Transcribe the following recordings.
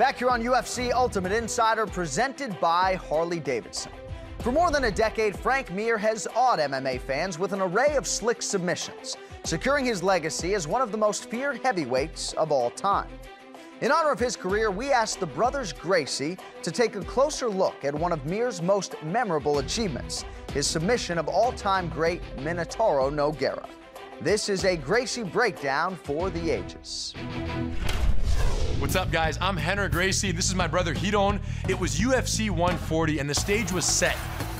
Back here on UFC Ultimate Insider, presented by Harley Davidson. For more than a decade, Frank Mir has awed MMA fans with an array of slick submissions, securing his legacy as one of the most feared heavyweights of all time. In honor of his career, we asked the brothers Gracie to take a closer look at one of Mir's most memorable achievements, his submission of all-time great Minotauro Nogueira. This is a Gracie breakdown for the ages. What's up, guys? I'm Rener Gracie. This is my brother Ryron. It was UFC 140, and the stage was set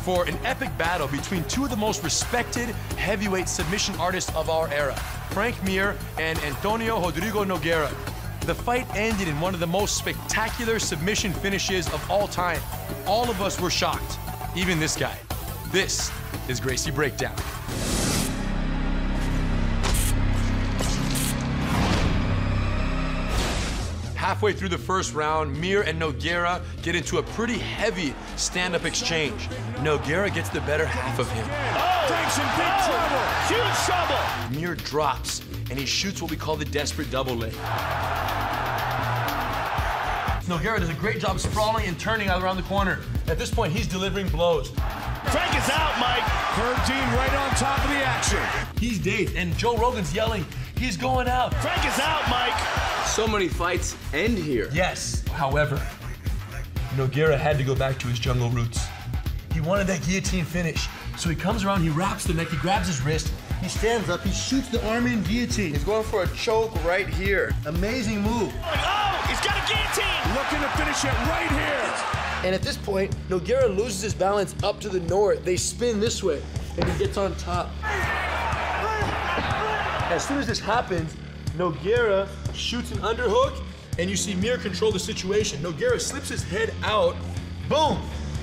for an epic battle between two of the most respected heavyweight submission artists of our era, Frank Mir and Antonio Rodrigo Nogueira. The fight ended in one of the most spectacular submission finishes of all time. All of us were shocked, even this guy. This is Gracie Breakdown. Halfway through the first round, Mir and Nogueira get into a pretty heavy stand-up exchange. Nogueira gets the better half of him. Oh, Frank's in big oh, trouble. Huge trouble. Mir drops, and he shoots what we call the desperate double leg. Nogueira does a great job sprawling and turning out around the corner. At this point, he's delivering blows. Frank is out, Mike. Herb right on top of the action. He's dazed, and Joe Rogan's yelling, he's going out. Frank is out, Mike. So many fights end here. Yes. However, Nogueira had to go back to his jungle roots. He wanted that guillotine finish. So he comes around, he wraps the neck, he grabs his wrist, he stands up, he shoots the arm in guillotine. He's going for a choke right here. Amazing move. Oh, he's got a guillotine! Looking to finish it right here. And at this point, Nogueira loses his balance up to the north. They spin this way, and he gets on top. As soon as this happens, Nogueira shoots an underhook, and you see Mir control the situation. Nogueira slips his head out, boom,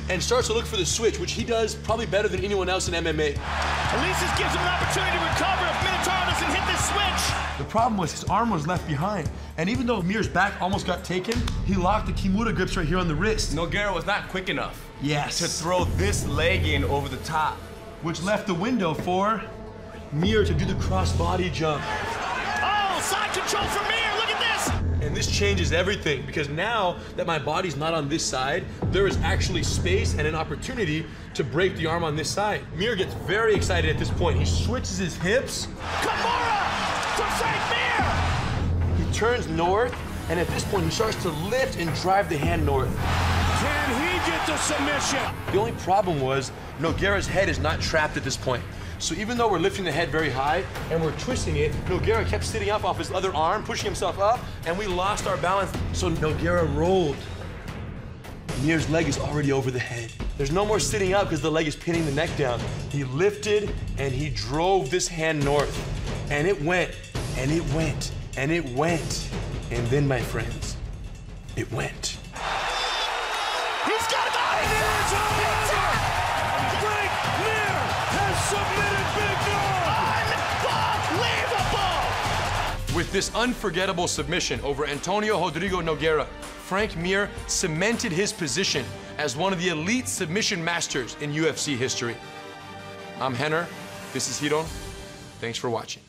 and starts to look for the switch, which he does probably better than anyone else in MMA. Elises gives him an opportunity to recover if Minotauro doesn't hit this switch. The problem was his arm was left behind, and even though Mir's back almost got taken, he locked the Kimura grips right here on the wrist. Nogueira was not quick enough. Yes. To throw this leg in over the top. Which left the window for Mir to do the crossbody jump. Side control for Mir, look at this! And this changes everything because now that my body's not on this side, there is actually space and an opportunity to break the arm on this side. Mir gets very excited at this point. He switches his hips. Kimura from Frank Mir! He turns north, and at this point he starts to lift and drive the hand north. Get the submission? The only problem was Nogueira's head is not trapped at this point. So even though we're lifting the head very high and we're twisting it, Nogueira kept sitting up off his other arm, pushing himself up, and we lost our balance. So Nogueira rolled. Mir's leg is already over the head. There's no more sitting up because the leg is pinning the neck down. He lifted and he drove this hand north. And it went, and it went, and it went. And then, my friends, it went. With this unforgettable submission over Antonio Rodrigo Nogueira, Frank Mir cemented his position as one of the elite submission masters in UFC history. I'm Rener. This is Ryron. Thanks for watching.